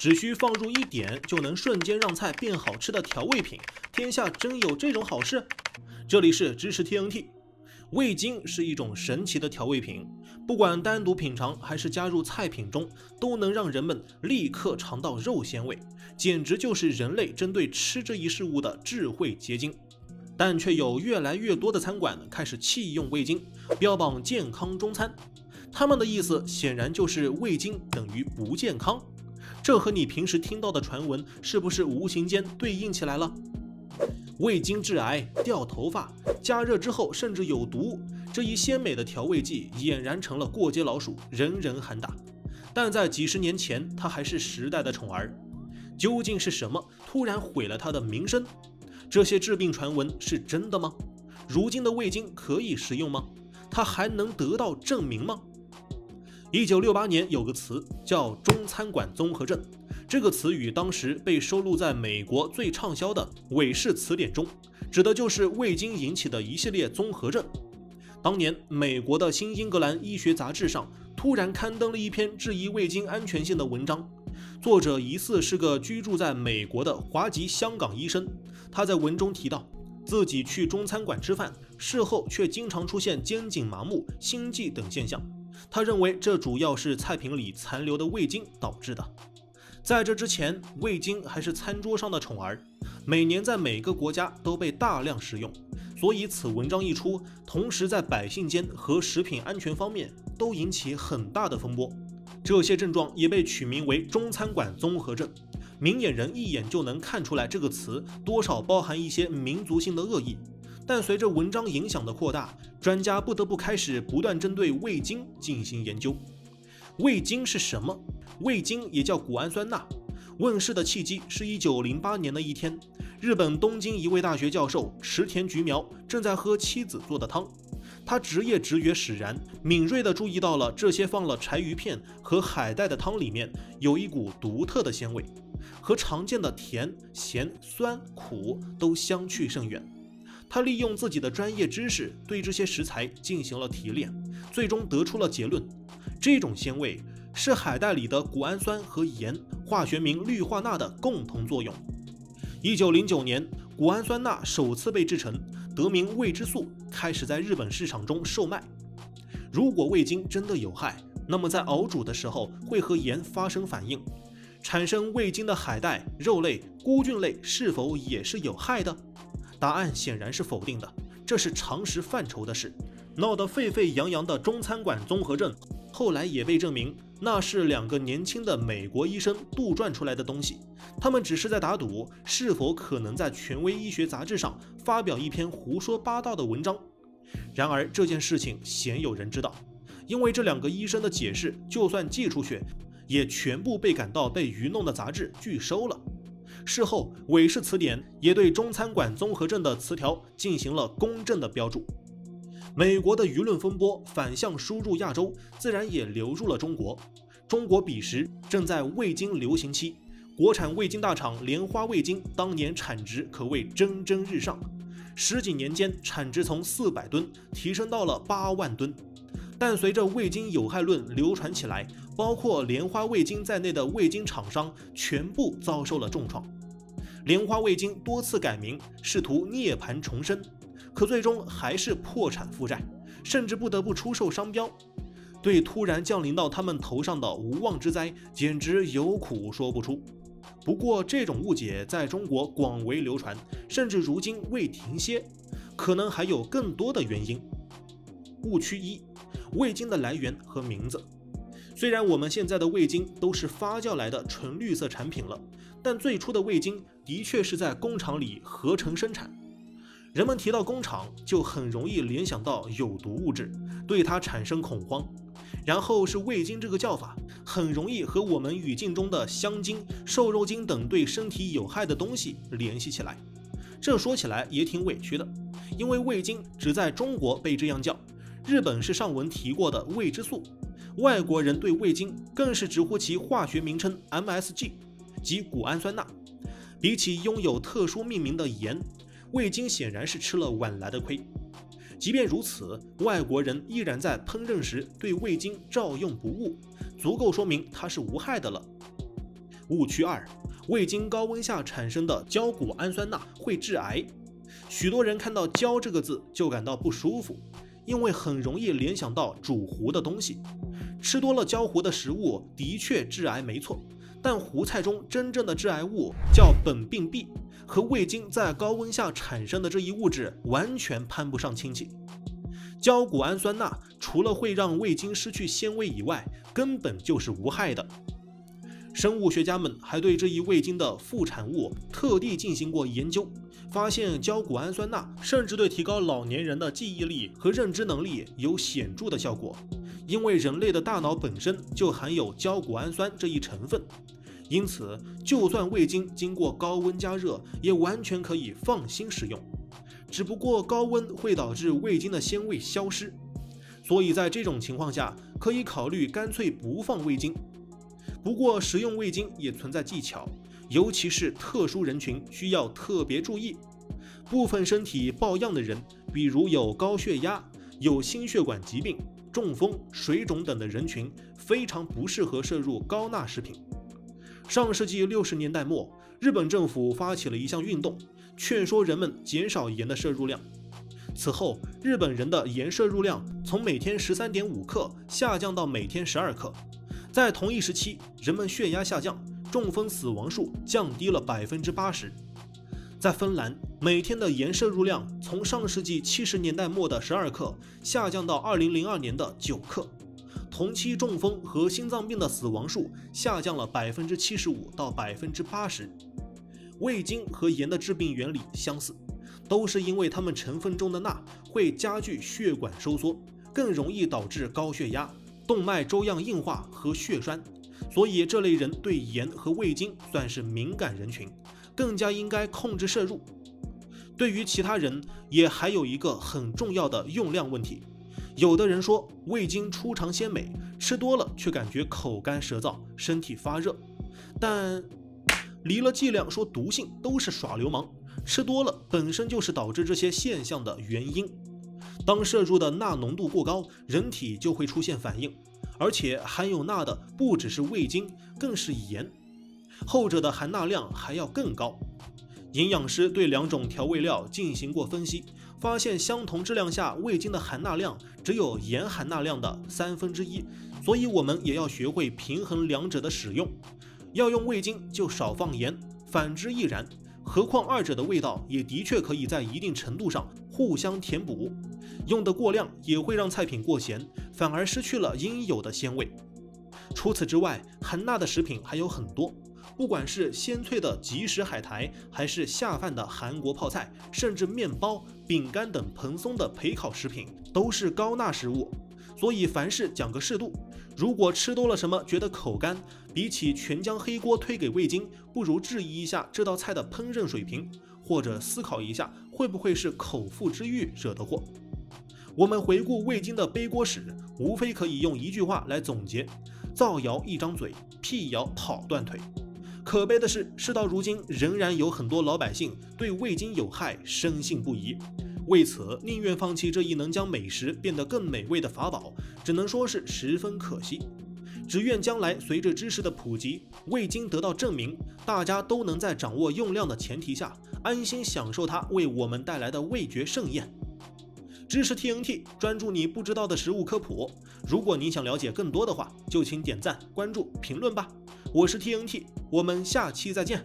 只需放入一点就能瞬间让菜变好吃的调味品，天下真有这种好事？这里是知识 TNT。味精是一种神奇的调味品，不管单独品尝还是加入菜品中，都能让人们立刻尝到肉鲜味，简直就是人类针对吃这一事物的智慧结晶。但却有越来越多的餐馆开始弃用味精，标榜健康中餐。他们的意思显然就是味精等于不健康。这和你平时听到的传闻是不是无形间对应起来了？味精致癌、掉头发，加热之后甚至有毒，这一鲜美的调味剂俨然成了过街老鼠，人人喊打。但在几十年前，它还是时代的宠儿。究竟是什么突然毁了它的名声？这些治病传闻是真的吗？如今的味精可以食用吗？它还能得到证明吗？一九六八年有个词叫中餐馆综合症，这个词语当时被收录在美国最畅销的韦氏词典中，指的就是味精引起的一系列综合症。当年，美国的《新英格兰医学杂志》上突然刊登了一篇质疑味精安全性的文章，作者疑似是个居住在美国的华籍香港医生。他在文中提到，自己去中餐馆吃饭，事后却经常出现肩颈麻木、心悸等现象。他认为这主要是菜品里残留的味精导致的。在这之前，味精还是餐桌上的宠儿，每年在每个国家都被大量食用。所以此文章一出，同时在百姓间和食品安全方面都引起很大的风波。这些症状也被取名为中餐馆综合症。明眼人一眼就能看出来，这个词多少包含一些民族性的恶意。但随着文章影响的扩大，专家不得不开始不断针对味精进行研究。味精是什么？味精也叫谷氨酸钠。问世的契机是一九零八年的一天，日本东京一位大学教授池田菊苗正在喝妻子做的汤，他职业直觉使然，敏锐地注意到了这些放了柴鱼片和海带的汤里面有一股独特的鲜味，和常见的甜、咸、酸、苦都相去甚远。他利用自己的专业知识对这些食材进行了提炼，最终得出了结论：这种鲜味是海带里的谷氨酸和盐（化学名氯化钠）的共同作用。一九零九年，谷氨酸钠首次被制成，得名味之素，开始在日本市场中售卖。如果味精真的有害，那么在熬煮的时候会和盐发生反应，产生味精的海带、肉类、菇菌类是否也是有害的？答案显然是否定的，这是常识范畴的事。闹得沸沸扬扬的中餐馆综合症，后来也被证明那是两个年轻的美国医生杜撰出来的东西。他们只是在打赌，是否可能在权威医学杂志上发表一篇胡说八道的文章。然而这件事情鲜有人知道，因为这两个医生的解释，就算寄出去，也全部被赶到被愚弄的杂志拒收了。事后，韦氏词典也对中餐馆综合症的词条进行了公正的标注。美国的舆论风波反向输入亚洲，自然也流入了中国。中国彼时正在味精流行期，国产味精大厂莲花味精当年产值可谓蒸蒸日上，十几年间产值从四百吨提升到了八万吨。但随着味精有害论流传起来，包括莲花味精在内的味精厂商全部遭受了重创。莲花味精多次改名，试图涅槃重生，可最终还是破产负债，甚至不得不出售商标。对突然降临到他们头上的无妄之灾，简直有苦说不出。不过，这种误解在中国广为流传，甚至如今未停歇，可能还有更多的原因。误区一。味精的来源和名字，虽然我们现在的味精都是发酵来的纯绿色产品了，但最初的味精的确是在工厂里合成生产。人们提到工厂，就很容易联想到有毒物质，对它产生恐慌。然后是味精这个叫法，很容易和我们语境中的香精、瘦肉精等对身体有害的东西联系起来。这说起来也挺委屈的，因为味精只在中国被这样叫。日本是上文提过的味之素，外国人对味精更是直呼其化学名称 MSG，及谷氨酸钠。比起拥有特殊命名的盐，味精显然是吃了晚来的亏。即便如此，外国人依然在烹饪时对味精照用不误，足够说明它是无害的了。误区二：味精高温下产生的焦谷氨酸钠会致癌。许多人看到“焦”这个字就感到不舒服，因为很容易联想到煮糊的东西。吃多了焦糊的食物的确致癌，没错。但胡菜中真正的致癌物叫苯并芘，和味精在高温下产生的这一物质完全攀不上亲戚。焦谷氨酸钠除了会让味精失去鲜味以外，根本就是无害的。生物学家们还对这一味精的副产物特地进行过研究，发现焦谷氨酸钠甚至对提高老年人的记忆力和认知能力有显著的效果。因为人类的大脑本身就含有焦谷氨酸这一成分，因此就算味精经过高温加热，也完全可以放心食用。只不过高温会导致味精的鲜味消失，所以在这种情况下，可以考虑干脆不放味精。不过食用味精也存在技巧，尤其是特殊人群需要特别注意。部分身体抱恙的人，比如有高血压、有心血管疾病。中风、水肿等的人群非常不适合摄入高钠食品。上世纪六十年代末，日本政府发起了一项运动，劝说人们减少盐的摄入量。此后，日本人的盐摄入量从每天十三点五克下降到每天十二克。在同一时期，人们血压下降，中风死亡数降低了百分之八十。在芬兰，每天的盐摄入量从上世纪七十年代末的十二克下降到二零零二年的九克，同期中风和心脏病的死亡数下降了百分之七十五到百分之八十。味精和盐的致病原理相似，都是因为它们成分中的钠会加剧血管收缩，更容易导致高血压、动脉粥样硬化和血栓，所以这类人对盐和味精算是敏感人群。更加应该控制摄入。对于其他人，也还有一个很重要的用量问题。有的人说味精初尝鲜美，吃多了却感觉口干舌燥、身体发热。但离了剂量说毒性都是耍流氓。吃多了本身就是导致这些现象的原因。当摄入的钠浓度过高，人体就会出现反应。而且含有钠的不只是味精，更是盐。后者的含钠量还要更高。营养师对两种调味料进行过分析，发现相同质量下，味精的含钠量只有盐含钠量的三分之一。所以，我们也要学会平衡两者的使用。要用味精就少放盐，反之亦然。何况二者的味道也的确可以在一定程度上互相填补。用的过量也会让菜品过咸，反而失去了应有的鲜味。除此之外，含钠的食品还有很多。不管是鲜脆的即食海苔，还是下饭的韩国泡菜，甚至面包、饼干等蓬松的焙烤食品，都是高钠食物。所以凡事讲个适度。如果吃多了什么觉得口干，比起全将黑锅推给味精，不如质疑一下这道菜的烹饪水平，或者思考一下会不会是口腹之欲惹的祸。我们回顾味精的背锅史，无非可以用一句话来总结：造谣一张嘴，辟谣跑断腿。可悲的是，事到如今，仍然有很多老百姓对味精有害深信不疑，为此宁愿放弃这一能将美食变得更美味的法宝，只能说是十分可惜。只愿将来随着知识的普及，味精得到证明，大家都能在掌握用量的前提下，安心享受它为我们带来的味觉盛宴。知识 TNT 专注你不知道的食物科普。如果你想了解更多的话，就请点赞、关注、评论吧。我是 TNT，我们下期再见。